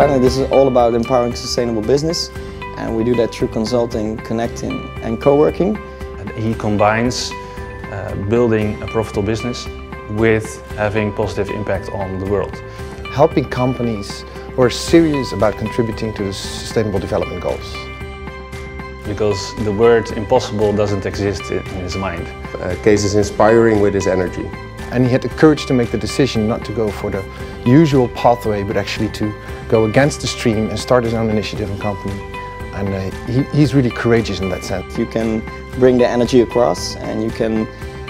Plennid this is all about empowering sustainable business and we do that through consulting, connecting and co-working. He combines uh, building a profitable business with having positive impact on the world. Helping companies who are serious about contributing to the Sustainable Development Goals. Because the word impossible doesn't exist in his mind. Uh, Kees is inspiring with his energy. And he had the courage to make the decision not to go for the usual pathway, but actually to go against the stream and start his own initiative and company. And uh, he, he's really courageous in that sense. You can bring the energy across and you can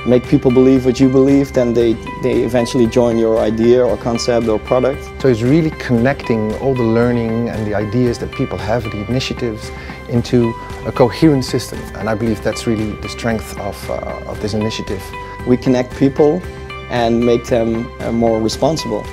make people believe what you believe, then they, they eventually join your idea or concept or product. So he's really connecting all the learning and the ideas that people have, the initiatives, into a coherent system. And I believe that's really the strength of, uh, of this initiative. We connect people and make them uh, more responsible.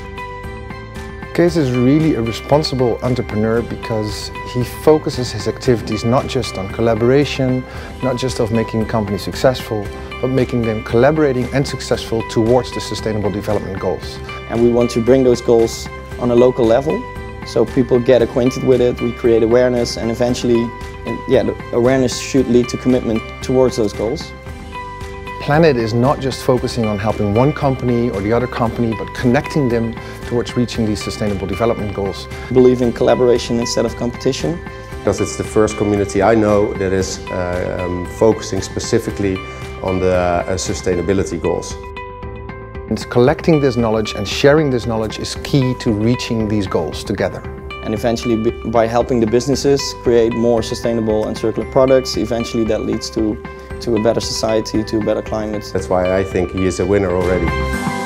Kees is really a responsible entrepreneur because he focuses his activities not just on collaboration, not just of making companies successful, but making them collaborating and successful towards the Sustainable Development Goals. And we want to bring those goals on a local level so people get acquainted with it, we create awareness and eventually yeah, awareness should lead to commitment towards those goals. Plennid is not just focusing on helping one company or the other company, but connecting them towards reaching these sustainable development goals. I Believe in collaboration instead of competition. Because it's the first community I know that is uh, um, focusing specifically on the uh, sustainability goals. And collecting this knowledge and sharing this knowledge is key to reaching these goals together. And eventually, by helping the businesses create more sustainable and circular products, eventually that leads to to a better society, to a better climate. That's why I think he is a winner already.